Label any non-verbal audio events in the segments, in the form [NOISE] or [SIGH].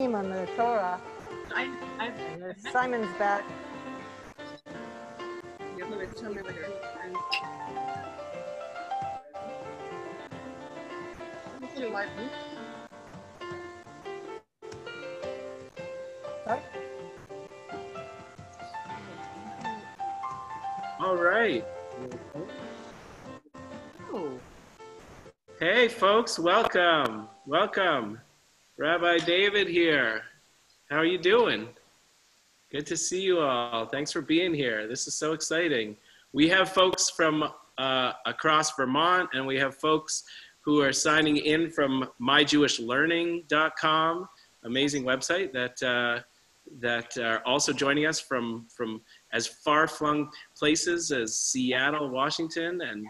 team on the Torah. I, I, Simon's back. All right. Hey, folks, welcome. Welcome. Rabbi David here. How are you doing? Good to see you all. Thanks for being here. This is so exciting. We have folks from uh, across Vermont, and we have folks who are signing in from myjewishlearning.com, amazing website that uh, that are also joining us from from as far-flung places as Seattle, Washington, and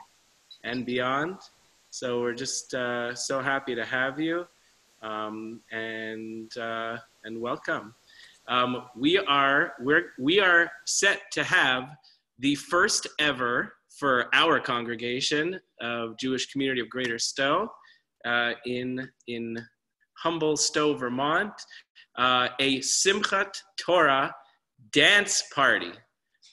and beyond. So we're just uh, so happy to have you, um, and uh, and welcome. Um, we are we're we are set to have the first ever for our congregation of Jewish Community of Greater Stowe uh, in in humble Stowe, Vermont, uh, a Simchat Torah dance party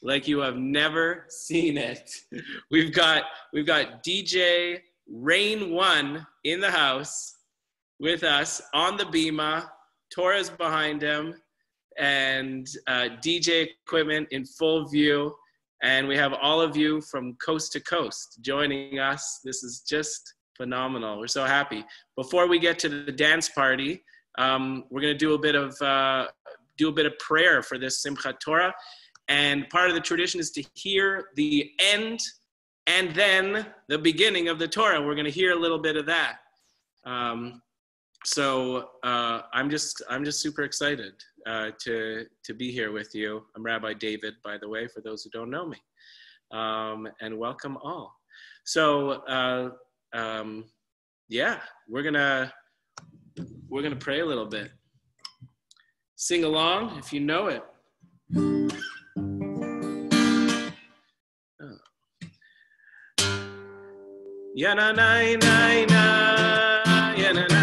like you have never seen it. [LAUGHS] We've got we've got DJ Rain One in the house with us on the bima. Torah's behind him, and uh, DJ equipment in full view. And we have all of you from coast to coast joining us. This is just phenomenal. We're so happy. Before we get to the dance party, um, we're going to do a bit of uh, do a bit of prayer for this Simchat Torah. And part of the tradition is to hear the end and then the beginning of the Torah. We're going to hear a little bit of that. Um, so uh, I'm just I'm just super excited uh, to to be here with you. I'm Rabbi David, by the way, for those who don't know me, um, and welcome all. So uh, um, yeah, we're gonna we're gonna pray a little bit. Sing along if you know it. Ya na na na na na na na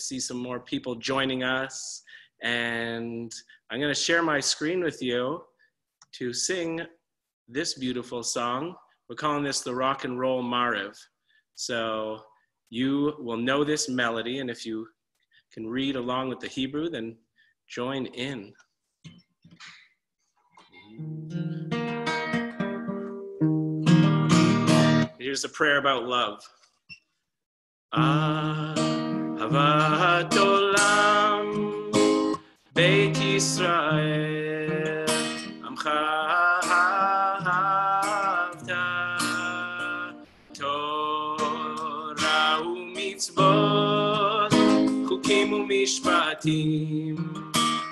see some more people joining us, and I'm going to share my screen with you to sing this beautiful song. We're calling this the Rock and Roll Mariv. So you will know this melody, and if you can read along with the Hebrew, then join in. Here's a prayer about love. Ah. אהבת עולם, בית ישראל, עמך אהבת, תורה ומצוות, חוקים ומשפטים,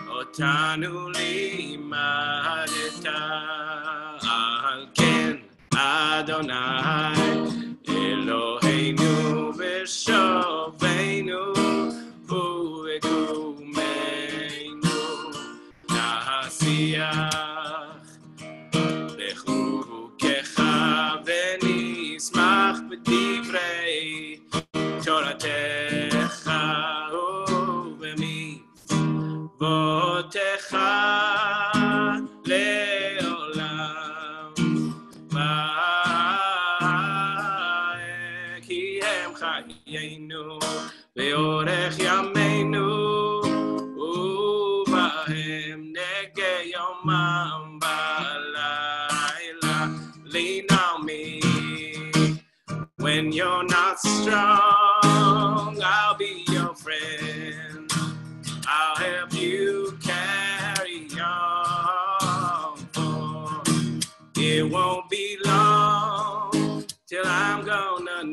אותנו לימדת, על כן אדוני אלוהינו Yeah. Strong. I'll be your friend. I'll help you carry on. For it won't be long till I'm gonna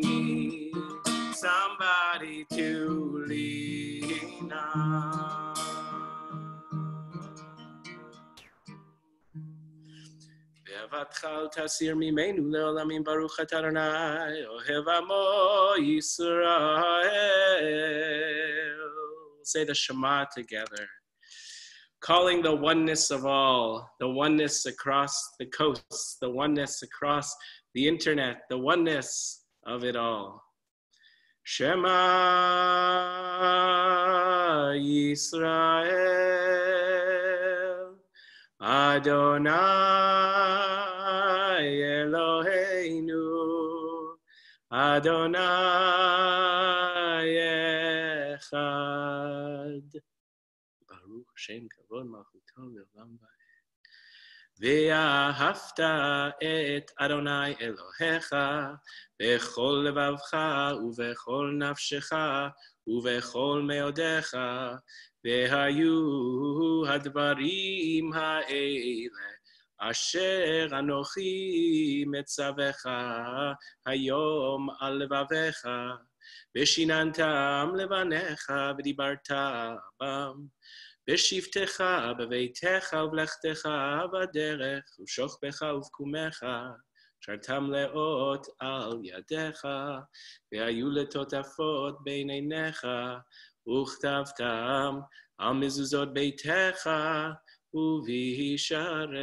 ואהבתך אל תסיר ממנו לעולמים ברוך אתה אדוני, אוהב עמו ישראל. Say the Shema together. Calling the oneness of all, the oneness across the coasts, the oneness across the internet, the oneness of it all. Shema Yisrael Adonai אלוהינו, אדוני אחד. ברוך השם כבוד מלכותו לעולם ועד. ואהבת את אדוני אלוהיך בכל לבבך ובכל נפשך ובכל מאודיך, והיו הדברים האלה אשר אנוכי מצווך היום על לבביך ושיננתם לבניך ודיברת בם בשבתך בביתך ובלכתך בדרך ושוכבך ובקומך שרתם לאות על ידיך והיו לטוטפות בין עיניך וכתבתם על מזוזות ביתך ובישעריך.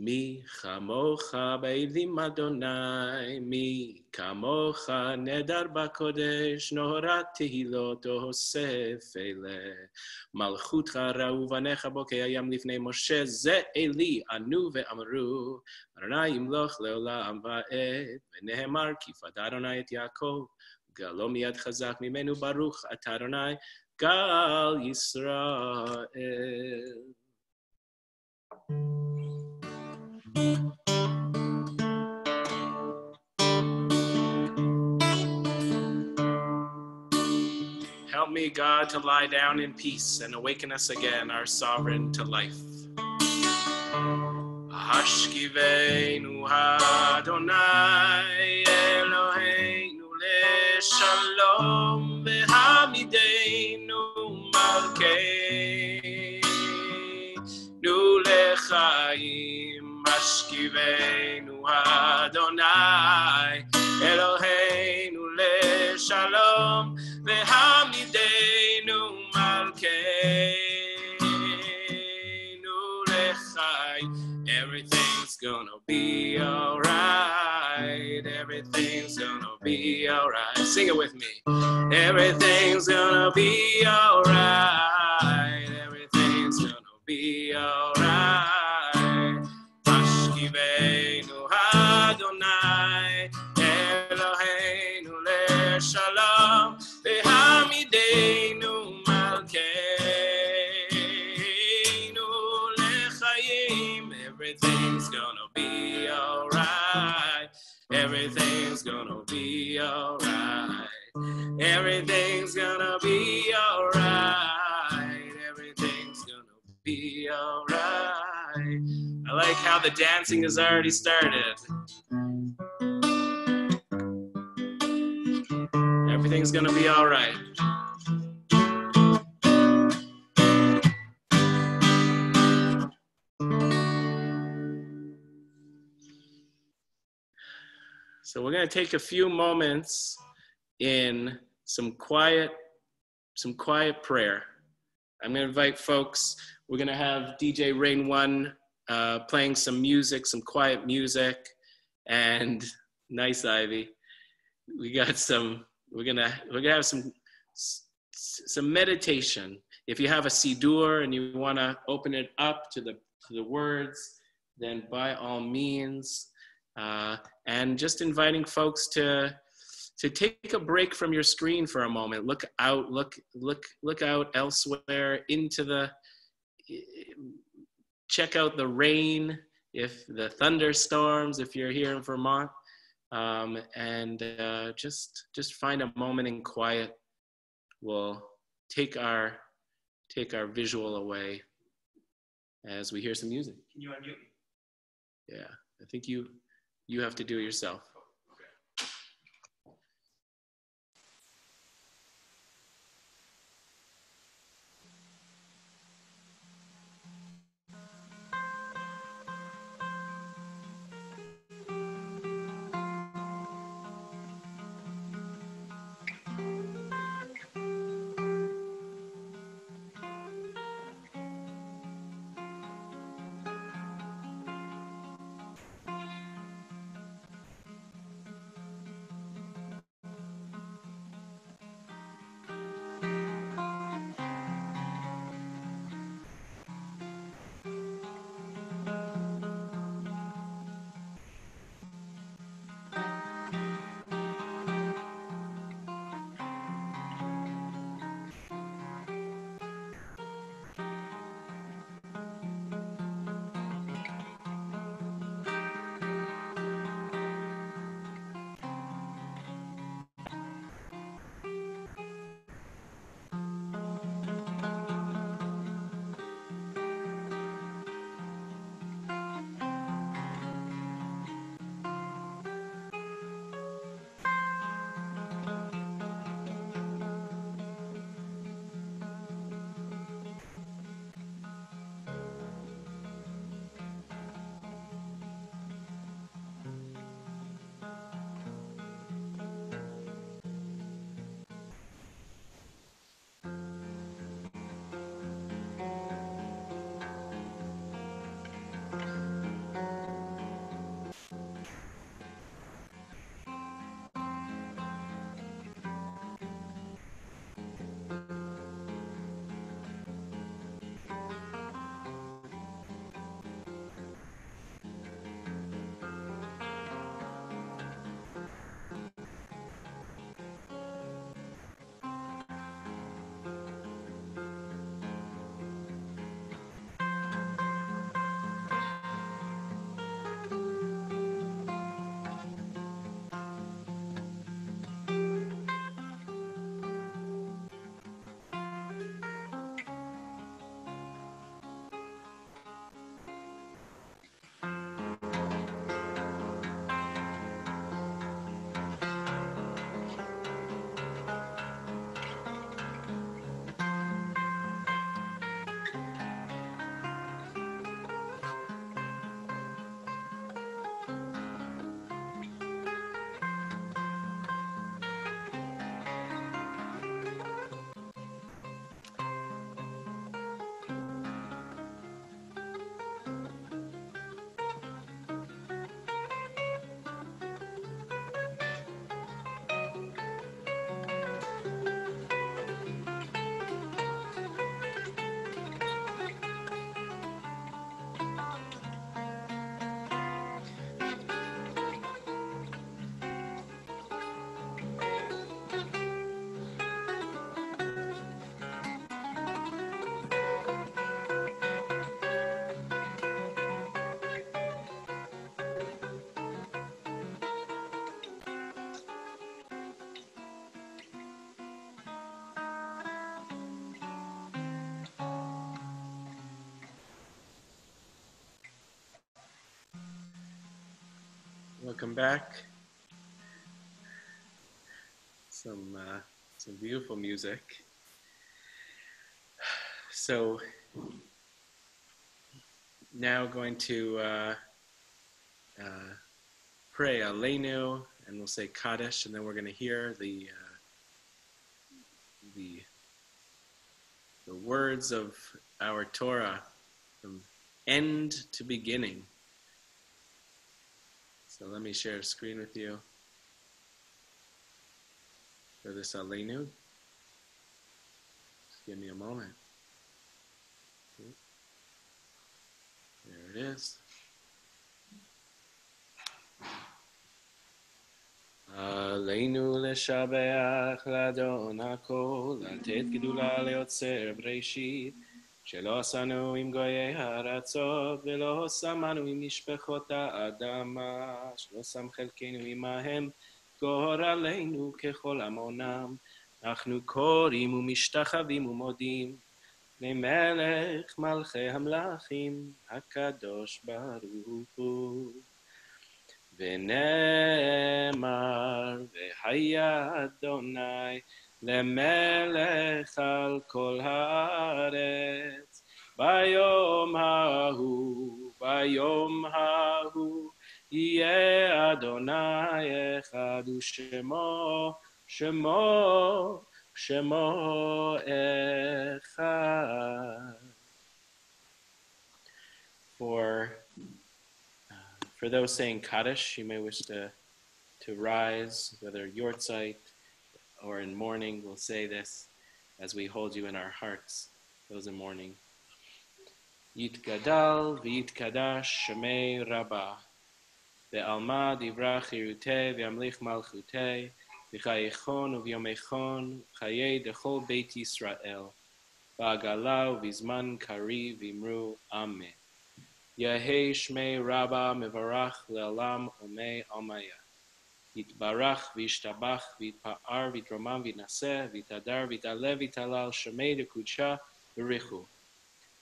מי כמוך בעדים אדוני, מי כמוך נדר בקודש, נורא תהילות אוסף אלה. מלכותך ראו בניך בוקי הים לפני משה, זה אלי ענו ואמרו, אדוני ימלוך לעולם ועד, ונאמר כי פדה אדוני את יעקב, גלו מיד חזק ממנו ברוך אתה אדוני, Gal Yisrael. Help me, God, to lie down in peace and awaken us again, our sovereign, to life. Hashkiveinu Adonai Eloheinu Hashkivenu Adonai Eloheinu leshalom v'hamidenu malkeinu lechaim Everything's gonna be alright. Everything's gonna be alright. Sing it with me. Everything's gonna be alright. Everything's gonna be alright. Alright. Everything's gonna be alright. Everything's gonna be alright. I like how the dancing has already started. Everything's gonna be alright. So we're going to take a few moments in some quiet, some quiet prayer. I'm going to invite folks. We're going to have DJ Rain One uh, playing some music, some quiet music, and [LAUGHS] nice Ivy. We got some. We're gonna we're gonna have some some meditation. If you have a siddur and you want to open it up to the to the words, then by all means. Uh, and just inviting folks to to take a break from your screen for a moment. Look out, look look look out elsewhere into the check out the rain, if the thunderstorms, if you're here in Vermont, um, and uh, just just find a moment in quiet. We'll take our take our visual away as we hear some music. Can you unmute me? Yeah, I think you you have to do it yourself. Welcome back. Some uh, some beautiful music. So now going to uh, uh, pray Aleinu and we'll say Kaddish, and then we're going to hear the uh, the the words of our Torah from end to beginning. So let me share a screen with you for this Aleinu. Just give me a moment. There it is. עלינו לשבח לאדון הכל, לתת גדולה ליוצר בראשית, שלא עשנו עם גויי הארצות, ולא שמנו עם משפחות האדמה, שלא שם חלקנו עמהם, גורלנו ככל עמונם. אנחנו קוראים ומשתחווים ומודים, למלך מלכי המלכים, הקדוש ברוך הוא. ונאמר, והיה אדוני למלך על כל הארץ, ביום ההוא, ביום ההוא, יהיה אדוני אחד ושמו, שמו, שמו אחד. For For those saying Kaddish, you may wish to, to rise, whether yortzeit or in mourning will say this as we hold you in our hearts, those in mourning. Yitgadal v'yitkadash shemei rabba ve'alma divra chirute v'yamlich malchute v'chayichon u'v'yomechon chaye dechol beit Yisrael v'agala u'vizman kari v'imru amen. Yahei shmei rabba mevarach le'alam omei amaya. יתברך וישתבח ויתפאר ויתרומם ויתנשא ויתהדר ויתעלה ויתהלל שמי דקודשה בריחו.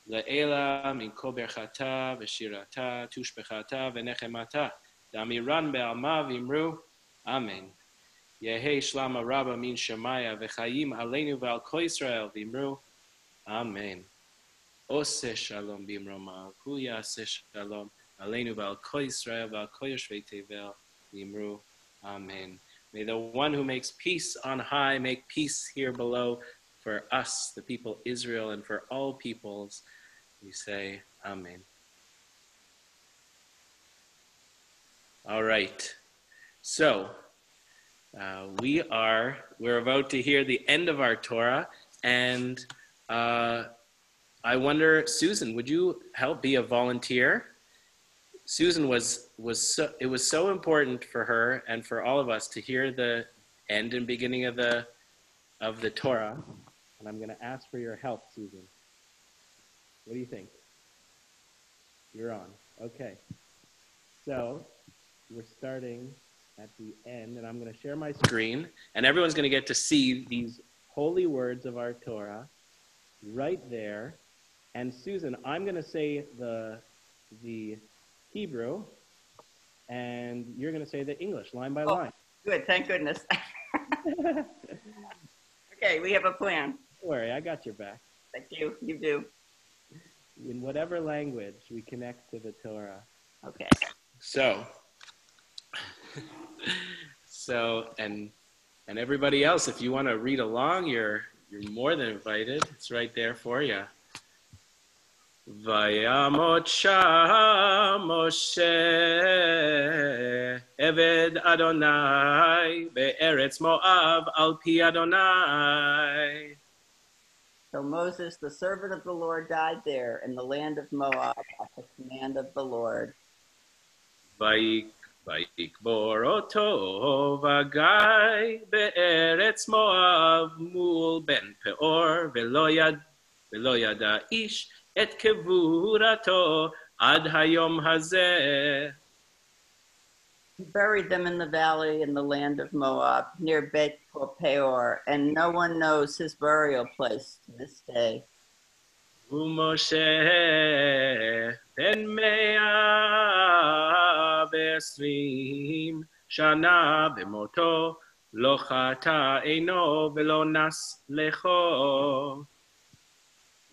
לעילה מכל ברכתה ושירתה תושבחתה ונחמתה. דאמירן בעלמה ואמרו אמן. יהי שלמה רבה מן שמיה וחיים עלינו ועל כל ישראל ואמרו אמן. עושה שלום במרומיו, הוא יעשה שלום עלינו ועל כל ישראל ועל כל יושבי תבל, ואמרו Amen. May the one who makes peace on high make peace here below for us, the people Israel, and for all peoples. We say, Amen. All right. So uh, we are we're about to hear the end of our Torah, and uh, I wonder, Susan, would you help be a volunteer? Susan was was so, it was so important for her and for all of us to hear the end and beginning of the of the Torah, and I'm going to ask for your help, Susan. What do you think? You're on. Okay. So we're starting at the end, and I'm going to share my screen, and everyone's going to get to see these holy words of our Torah right there and Susan, I'm going to say the, the Hebrew, and you're going to say the English line by Oh. line. Good, thank goodness. [LAUGHS] okay, we have a plan. Don't worry, I got your back. Thank you. You do. In whatever language we connect to the Torah. Okay. So, so, and and everybody else, if you want to read along, you're you're more than invited. It's right there for you. וימות שם משה עבד אדוני בארץ מואב על פי אדוני. So Moses, the servant of the Lord, died there in the land of Moab at the command of the Lord. ויק- ויקבור אותו וגיא בארץ מואב מול בן פאור ולא, יד, ולא ידע איש את קבורתו עד היום הזה. He buried them in the valley in the land of Moab near Bet Peor, and no one knows his burial place to this day. ומשה בן מאה ועשרים שנה במותו לא חטא עינו ולא נס לכו.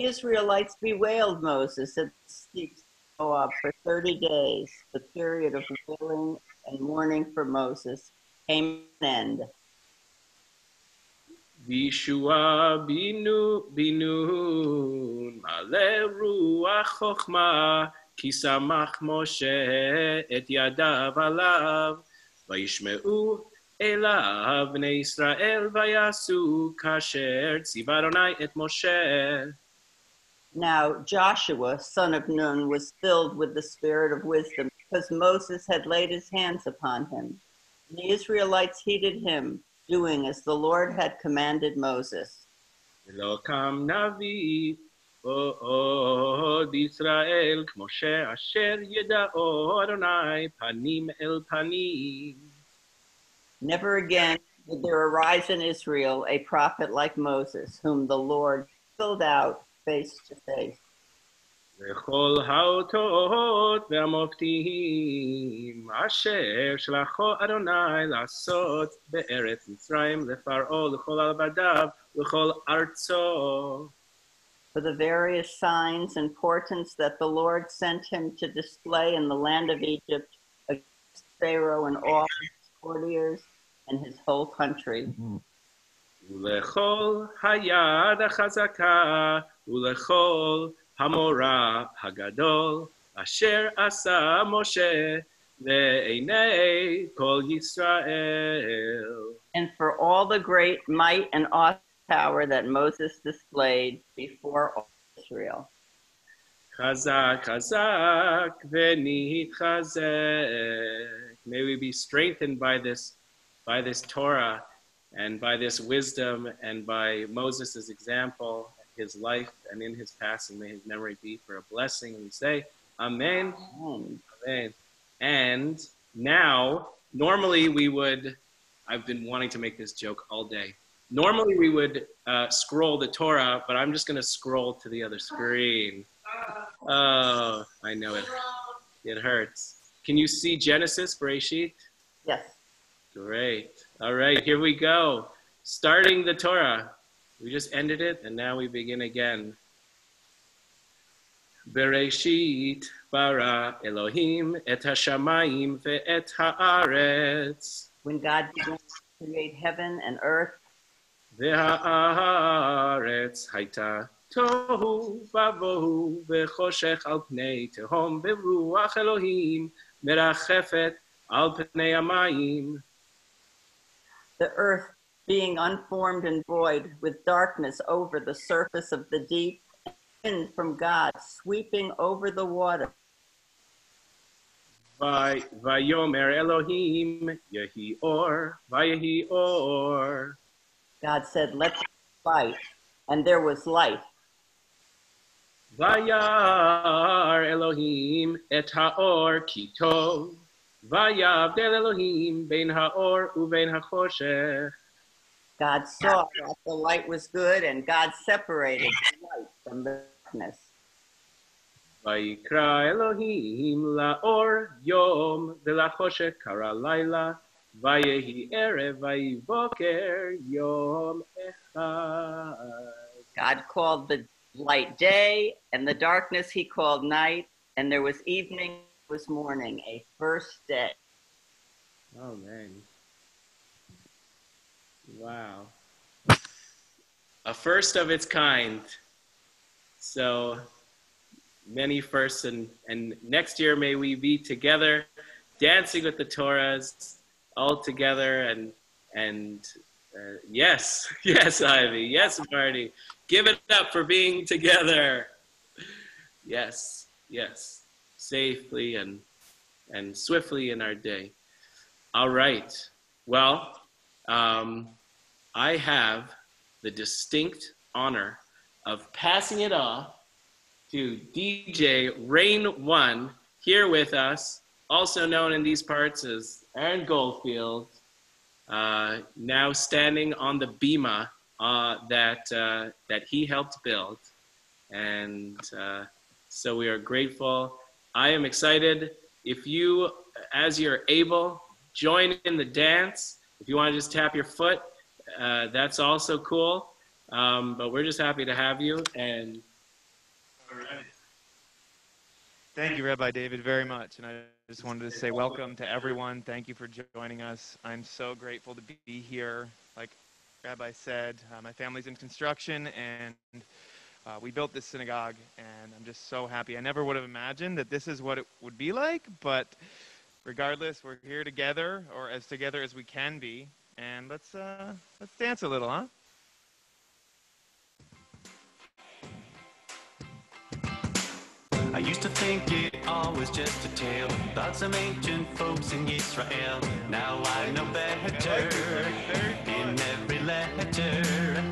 The Israelites bewailed Moses at the steeps of Moab for 30 days. The period of wailing and mourning for Moses came to an end. וישוע בינו בינון מלא רוח חוכמה כי שמח משה את ידיו עליו וישמעו אליו בני ישראל ויעשו כאשר ציווה אדוני את משה. now Joshua, son of Nun, was filled with the spirit of wisdom because Moses had laid his hands upon him. And the Israelites heeded him, doing as the Lord had commanded Moses. Never again did there arise in Israel a prophet like Moses, whom the Lord filled out face to face. וכל האותות והמופתים אשר שלחו אדוני לעשות בארץ מצרים לפרעה לכל עבדיו ולכל ארצו. For the various signs and portents that the Lord sent him to display in the land of Egypt against Pharaoh and all his courtiers and his whole country. ולכל היד החזקה ולכל המורא הגדול אשר עשה משה לעיני כל ישראל. And for all the great might and awesome power that Moses displayed before all Israel. חזק חזק ונתחזק. May we be strengthened by this, by this Torah and by this wisdom and by Moses' example, his life and in his passing. May his memory be for a blessing. And we say, Amen. Amen. Amen. And now, normally we would, I've been wanting to make this joke all day. Normally we would uh, scroll the Torah, but I'm just going to scroll to the other screen. Oh, I know it. It hurts. Can you see Genesis, Bereshit? Yes. Great. All right, here we go. Starting the Torah. We just ended it and now we begin again. Bereshit bara Elohim et hashamayim ve'et haaretz. When God began to create heaven and earth. Ve'haaretz haita tohu vavohu al pnei tehom Elohim merachefet al pnei amayim. The earth being unformed and void, with darkness over the surface of the deep, and wind from God sweeping over the water. Vayomer Elohim Yehi Or Vayehi Or God said, Let there be light. And there was light. Vayar Elohim et haor kito Vayavdel Elohim bein haor uvein hachoshech God saw that the light was good, and God separated the light from the darkness. Vayikra Elohim laor yom v'lachoshech kara laila Vayehi erev vayivoker yom echad God called the light day, and the darkness he called night, and there was evening, was morning, a first day. Oh man. Wow. A first of its kind. So many firsts and, and next year may we be together dancing with the Torahs all together and and uh, yes, [LAUGHS] yes, Ivy, yes, Marty. Give it up for being together. Yes, yes. Safely and and swiftly in our day. All right. Well, um, I have the distinct honor of passing it off to DJ Rain One here with us, also known in these parts as Aaron Goldfield. uh, now standing on the bima uh, that uh, that he helped build, and uh, so we are grateful. I am excited. If you, as you're able, join in the dance. If you want to just tap your foot, uh, that's also cool. Um, but we're just happy to have you. And Thank you, Rabbi David, very much. And I just wanted to say welcome to everyone. Thank you for joining us. I'm so grateful to be here. Like Rabbi said, uh, my family's in construction and uh, we built this synagogue, and I'm just so happy. I never would have imagined that this is what it would be like, but regardless, we're here together, or as together as we can be, and let's uh, let's dance a little, huh? I used to think it all was just a tale about some ancient folks in Israel. Now I know better. In every letter,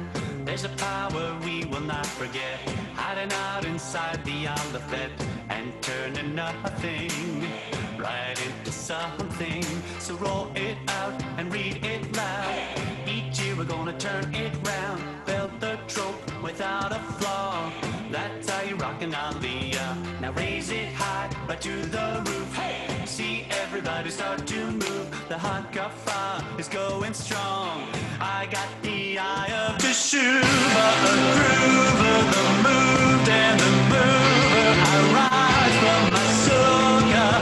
there's a power we will not forget, hiding out inside the alphabet and turning nothing right into something. So roll it out and read it loud. Each year we're gonna turn it round, build the trope without a flaw. That's how you rockin' Aliyah. Now raise it high, right to the roof. Hey! See everybody start to move. The Hakafah is going strong. I got the eye of the Teshuva, a groover, the moved and the mover. I rise from my sukkah,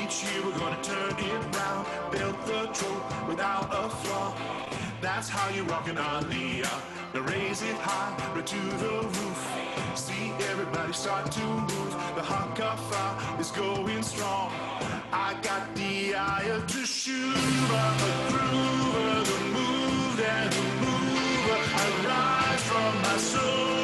Each year we're gonna turn it round. Build the trope without a flaw. That's how you rock an Aliyah. Now raise it high, right to the roof. See everybody start to move. The Hakafah is going strong. I got the eye of Teshuva, a groover, the moved and the mover. I rise from my sukkah,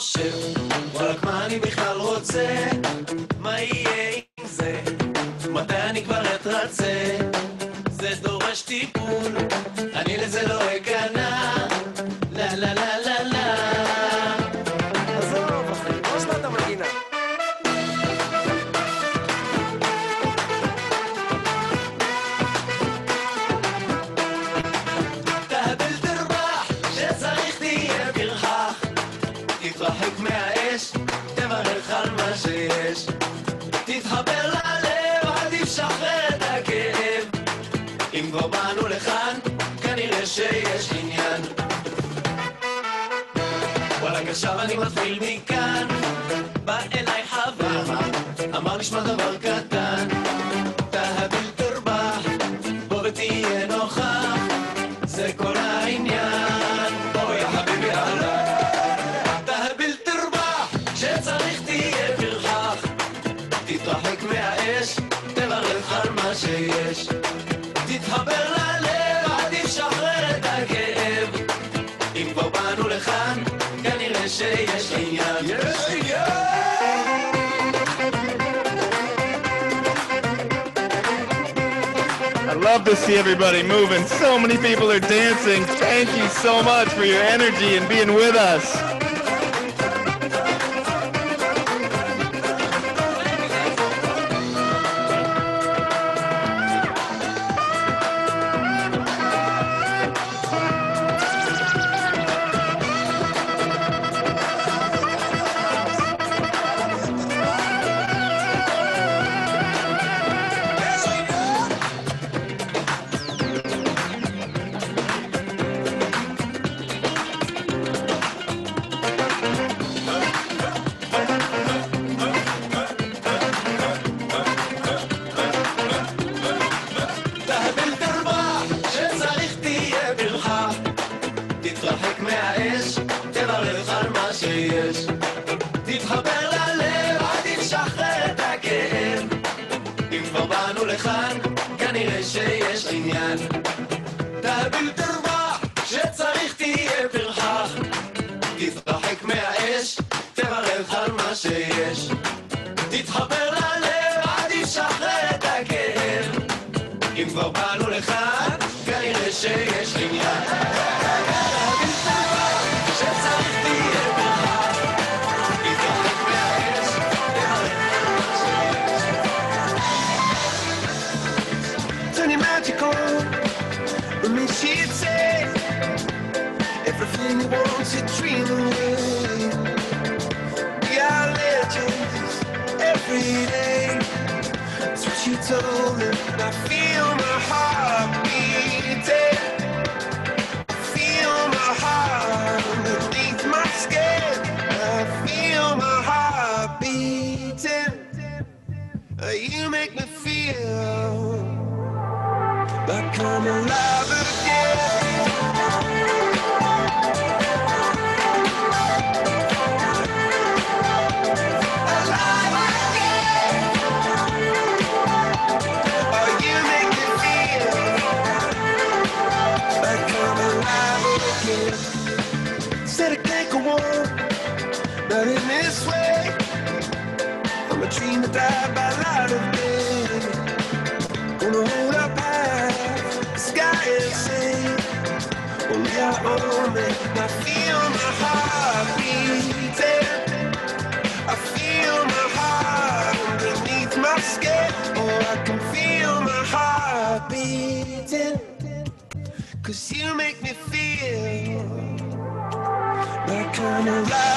חושב, רק מה אני בכלל רוצה, מה יהיה? so much for your energy and being with us. שיש. תתחבר ללב, אל תשחרר את הכאב. אם כבר באנו לכאן, כנראה שיש עניין. תביא תרווח, שצריך תהיה פרחח. תתרחק מהאש, תברך על מה שיש. תתחבר ללב, אל תשחרר את הכאב. אם כבר באנו לכאן, כנראה שיש... you. But come alive. I feel my heart beating. I feel my heart underneath my skin. Oh, I can feel my heart. Cause you make me feel that kind of life.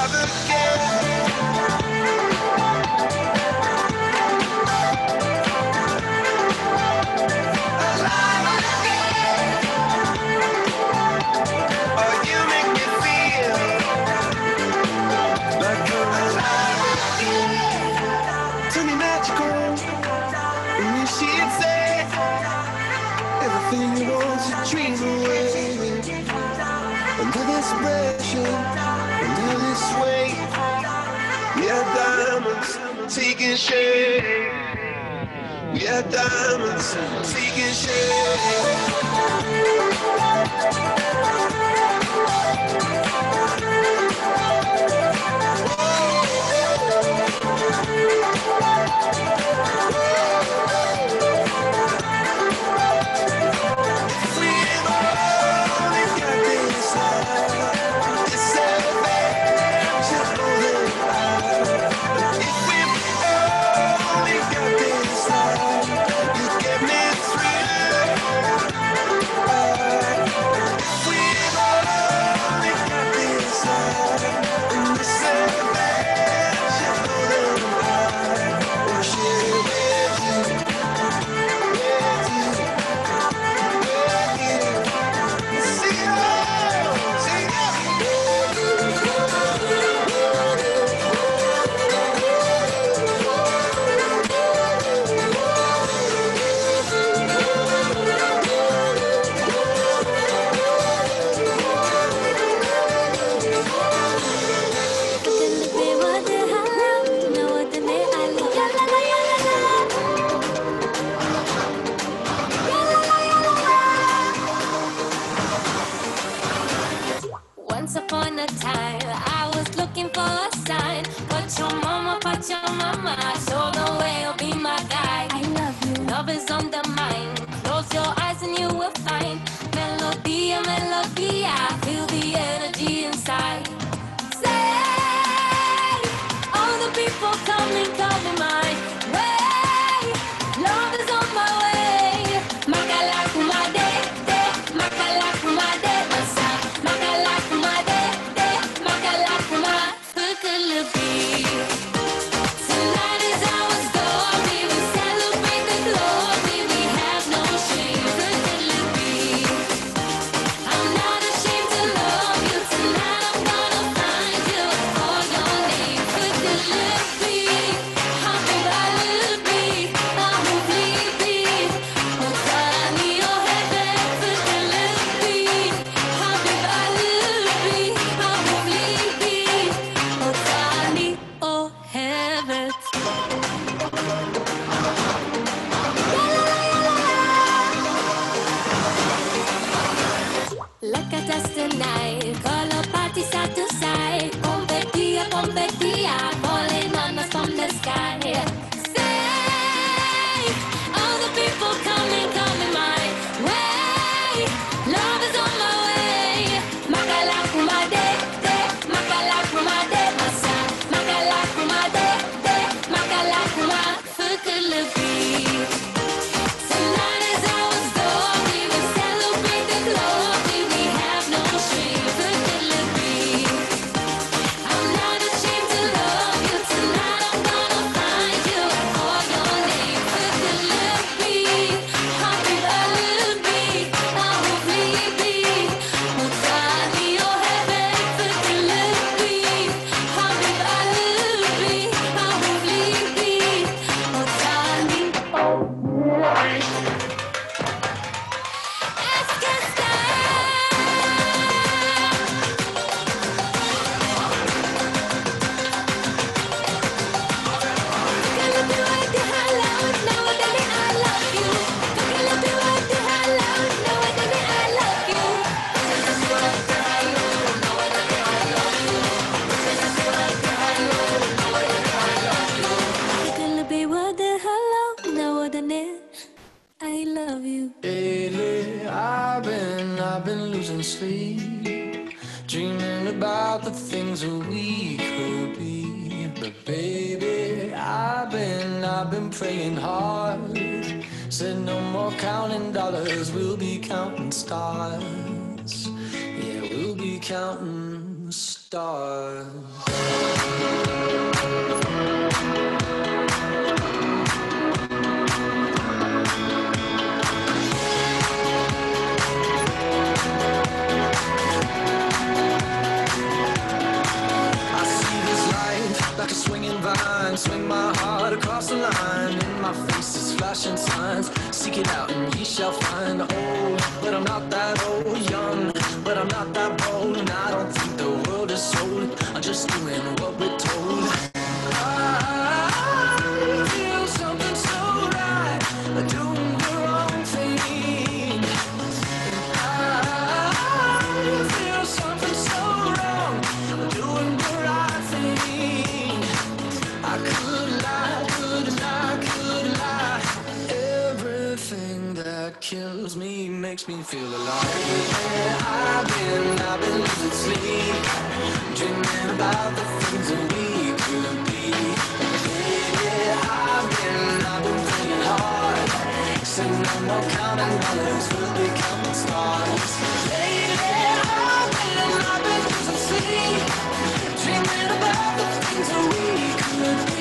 taking shape. We are diamonds taking shape. flashing signs. Seek it out and ye shall find. Oh, but I'm not that feel alive. Where I've been, I've been losing sleep, dreaming about the things that we could be. Where I've been, I've been playing hard, so no more counting dollars, we'll be counting stars. Lately, I've been, I've been losing sleep, dreaming about the things that we could be.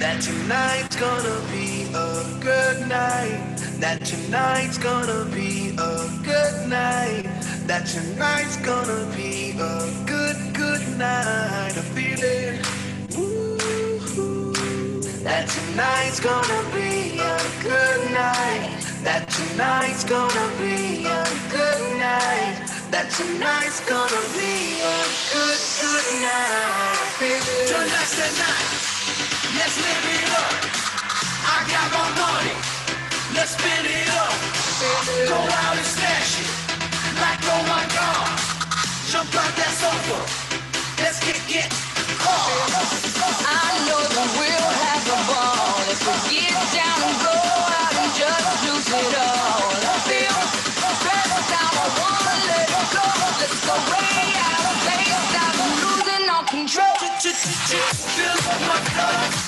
That tonight's gonna be a good night. That tonight's gonna be a good night. That tonight's gonna be a good, good night. I feel. That tonight's gonna be a good night. That tonight's gonna be a good night. That tonight's gonna be a good, good night. Baby. Tonight's the night. Let's live it up. I got my money. Let's spin it up. Go out and smash it. Like oh my god. Jump out that sofa. Let's kick it. I know that we'll have a ball if we get down and go out and just lose it all. I feel stressed out, I wanna let it go. Let's go way out of place, I'm losing all control. Up my cup.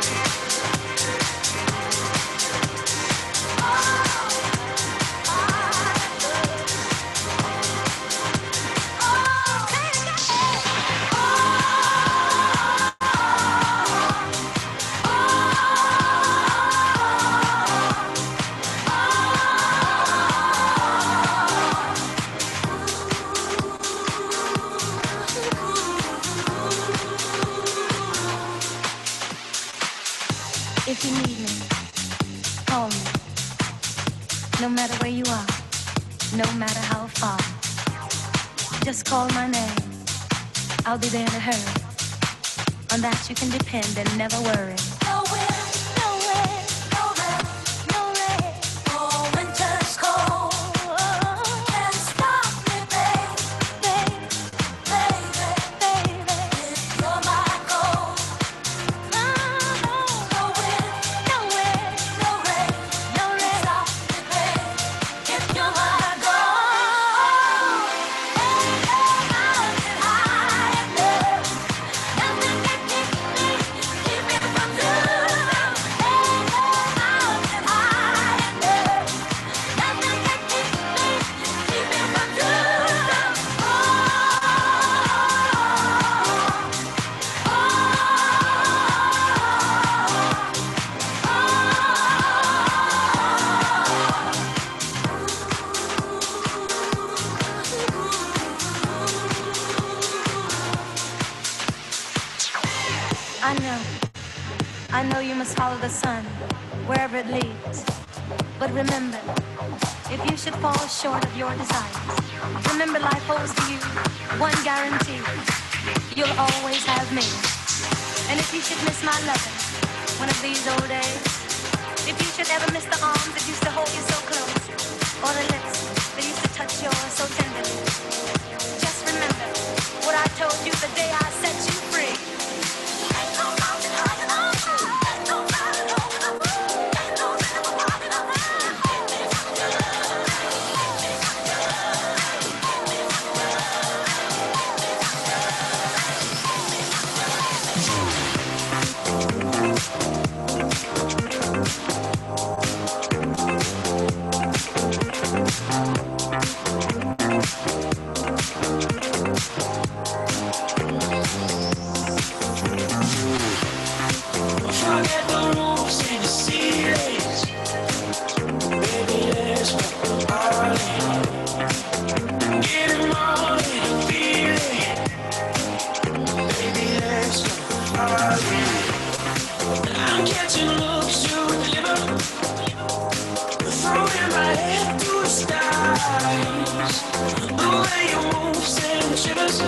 Just call my name. I'll be there in a hurry. On that you can depend and never worry.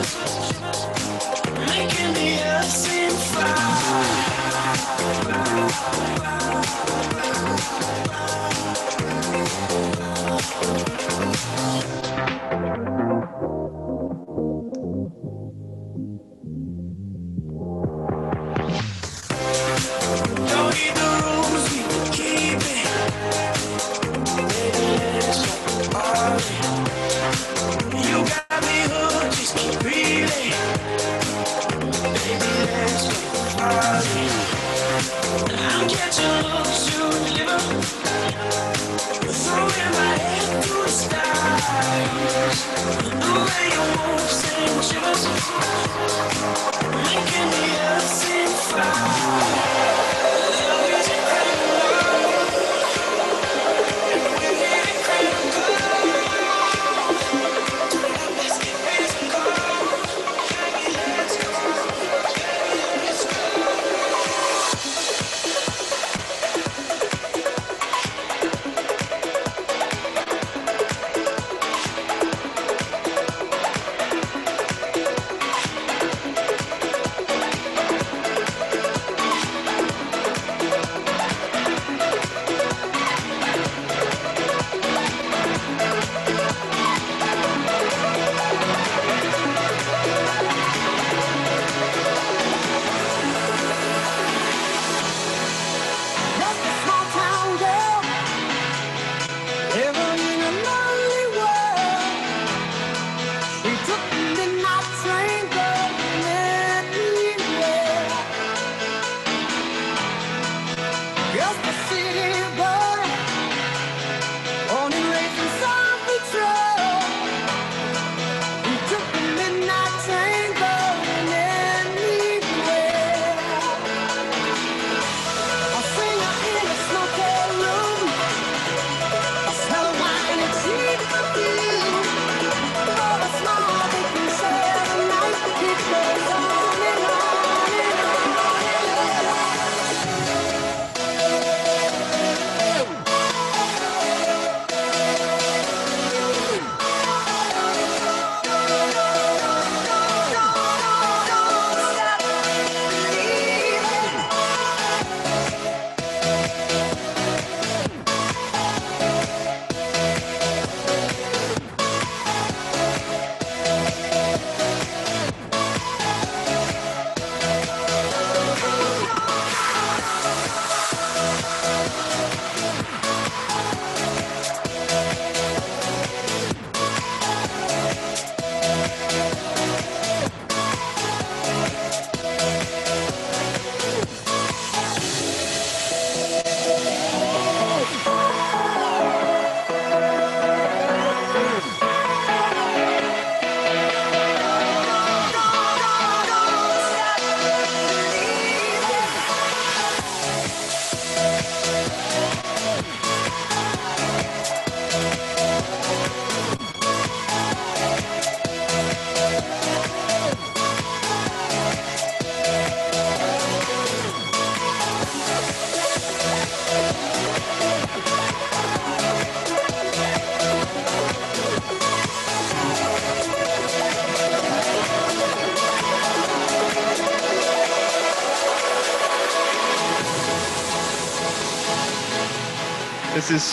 Christmas.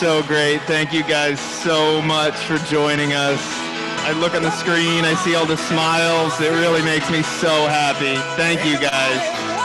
so great. Thank you guys so much for joining us. I look on the screen, I see all the smiles. It really makes me so happy. Thank you guys.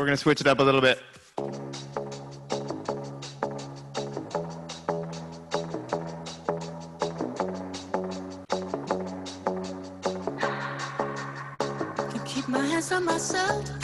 we're going to switch it up a little bit. myself.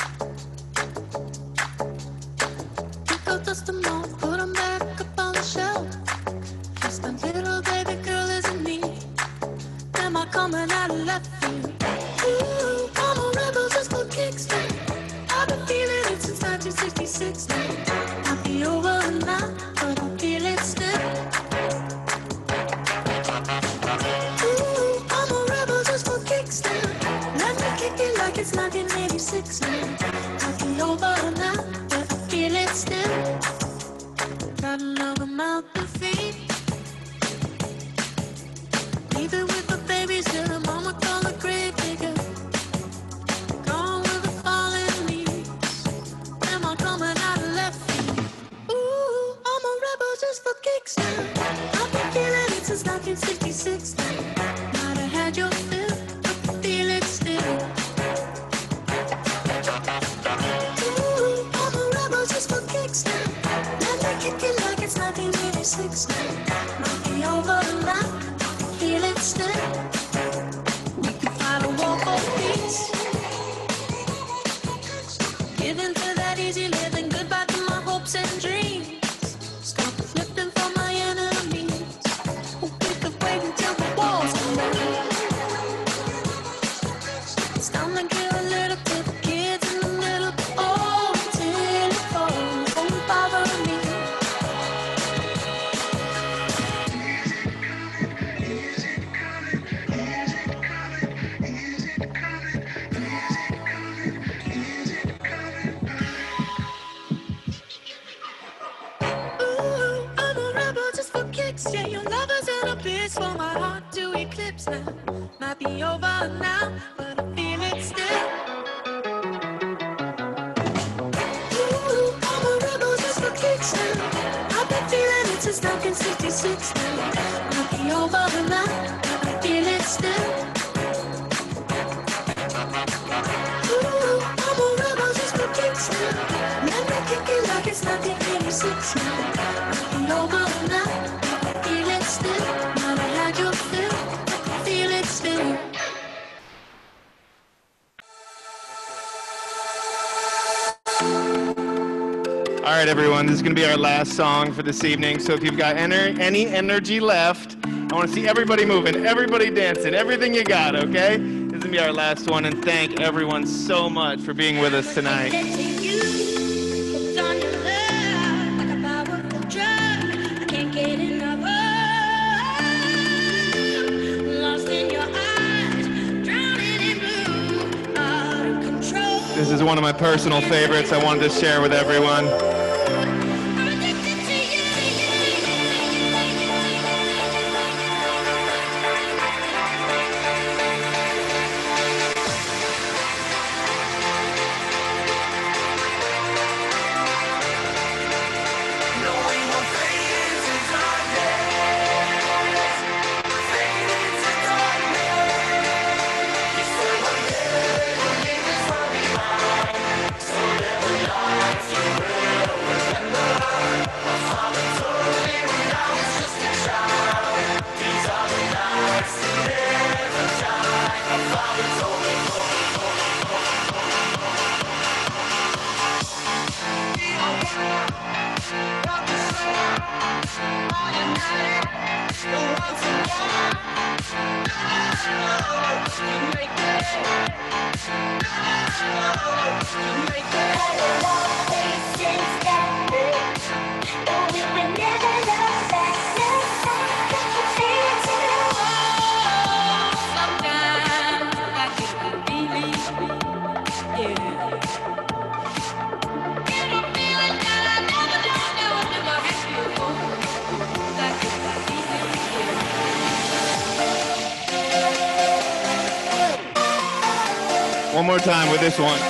right, everyone, this is going to be our last song for this evening. So if you've got ener any energy left, I want to see everybody moving, everybody dancing, everything you got, okay? This is going to be our last one, and thank everyone so much for being with us tonight. This is one of my personal favorites I wanted to share with everyone. this one.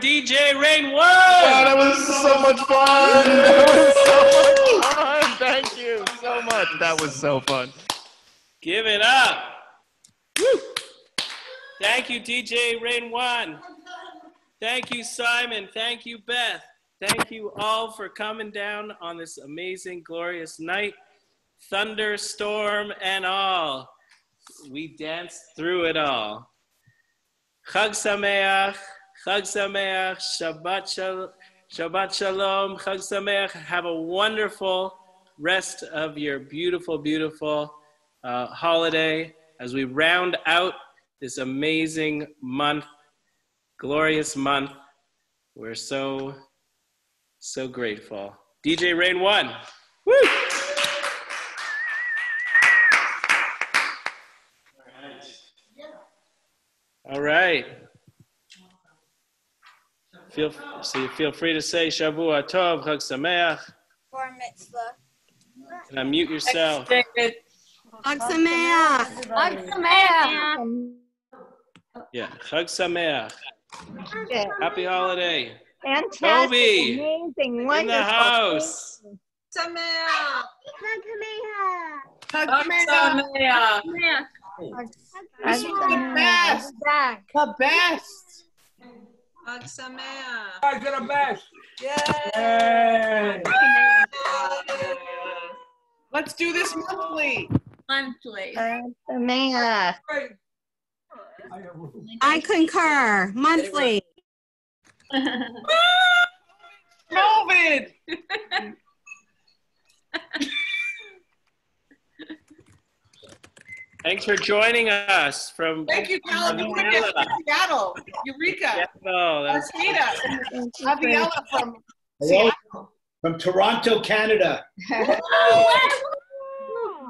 DJ Rain One. Wow, that was so much fun. [LAUGHS] That was so much [LAUGHS] fun. Thank you so much. That was so fun. Give it up. Woo. Thank you, DJ Rain One. Thank you, Simon. Thank you, Beth. Thank you all for coming down on this amazing, glorious night. Thunderstorm and all. We danced through it all. Chag Sameach, Chag Sameach, Shabbat, Shal- Shabbat Shalom, Chag Sameach. Have a wonderful rest of your beautiful, beautiful uh, holiday as we round out this amazing month, glorious month. We're so, so grateful. DJ Rain One. Woo! All right. Feel so you feel free to say Shavua Tov, Chag Sameach, Bar mitzvah. and unmute yourself. Chag Sameach. Chag Sameach. Yeah, Chag Sameach. Yeah. Happy holiday. Fantastic, Toby amazing, in wonderful. the house. Sameach. Chag Sameach. This is the best. The best. Chag Sameach. Guys are the best. Yay. Let's do this monthly. Monthly. Chag I concur. Monthly. [LAUGHS] COVID. [LAUGHS] Thanks for joining us from Thank you, Cal. Manila. Seattle. Eureka. Oh, that's Arcata. Aviella from Hello from Toronto, Canada.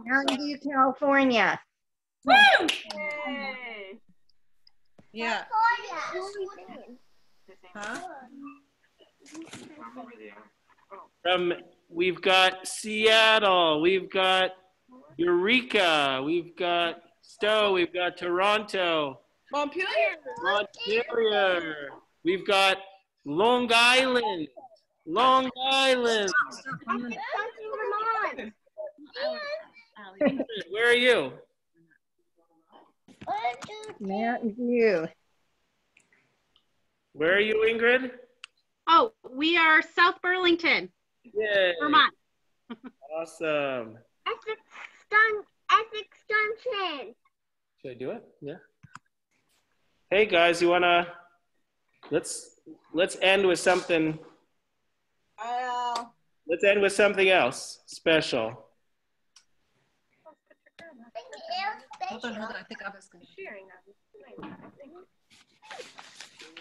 Mountain View, California. Yeah. Huh? from we've got Seattle, we've got Eureka, we've got Stowe, we've got Toronto, Montpelier. Montpelier, we've got Long Island, Long Island. Where are you? Mountain View. Where are you, Ingrid? Oh, we are South Burlington, Yay. Vermont. Awesome. [LAUGHS] Dun- Essex Should I do it? Yeah. Hey guys, you wanna let's let's end with something. Uh, let's end with something else special. Hold on, hold on. I think I was sharing.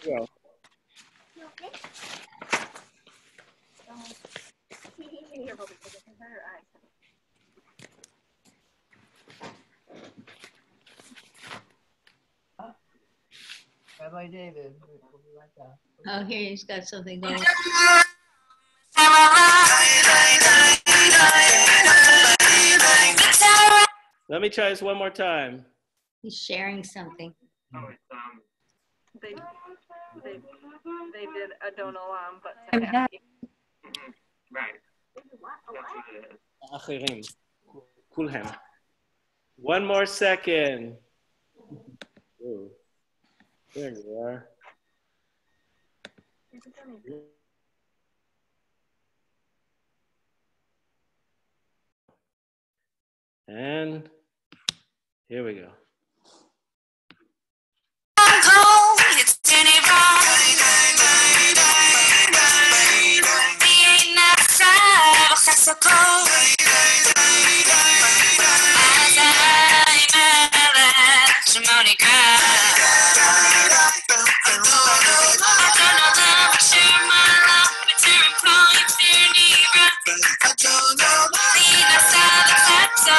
Go. [LAUGHS] Rabbi David. Oh, here he's got something going. Let me try this one more time. He's sharing something. They, they, they did a don't alarm, but to mm-hmm. Right. One more second. Ooh. There you are. And here we go. Great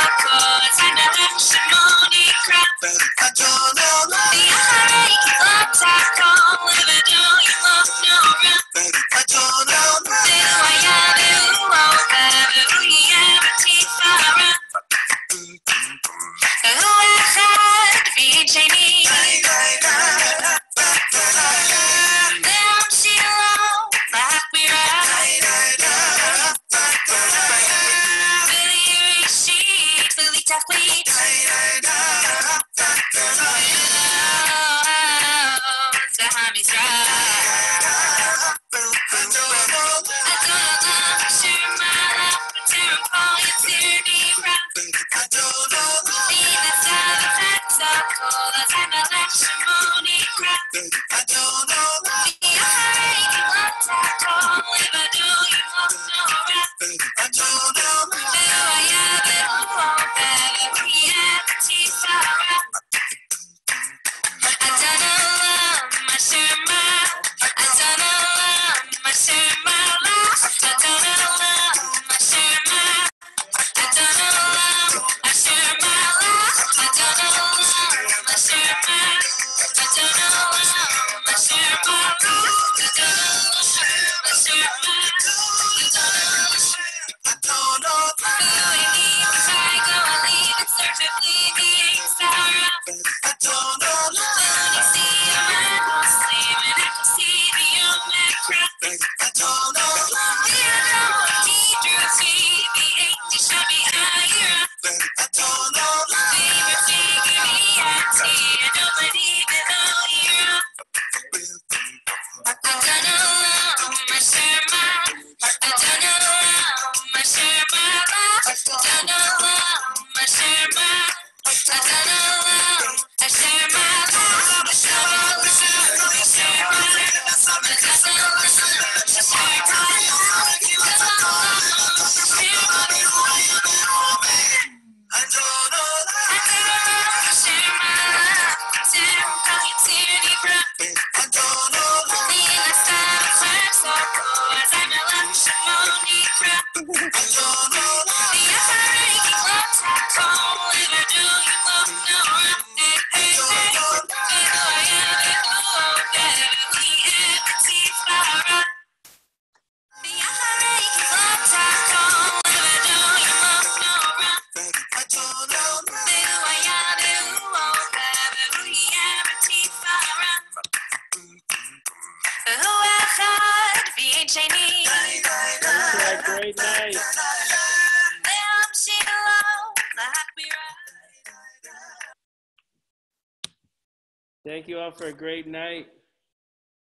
for a great night.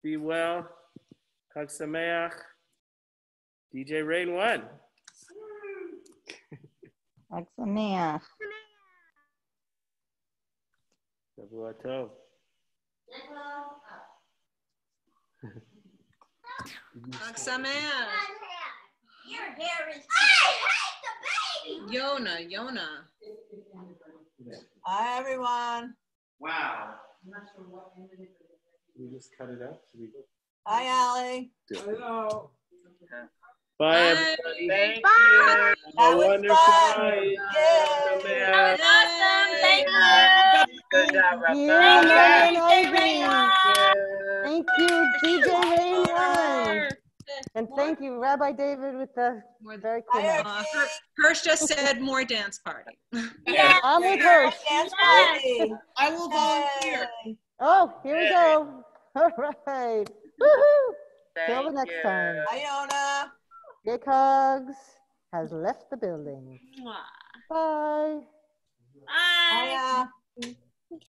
Be well. Chag Sameach. DJ Rain one. [LAUGHS] Chag Sameach. Shavua Tov. Chag Sameach. Your hair is. The baby! Yona, Yona. Hi, everyone. Wow. We just cut it out. Should we go? Hi, Allie. Hello. Bye, everybody. Thank Bye. you. That a was wonderful fun. night. Yay. Sameach. Awesome. Thank you. Good job, Yeah, Thank you. Thank you. Thank you, DJ Ray Norman. And thank you, Rabbi David, with the more very cool. Uh, Hirsch just said more dance party. [LAUGHS] [LAUGHS] I'm with Hirsch. Dance party. I will volunteer. Oh, here we go. [LAUGHS] All right. Woohoo. Till the next time. Iona. Dick Hugs has left the building. Bye. Bye.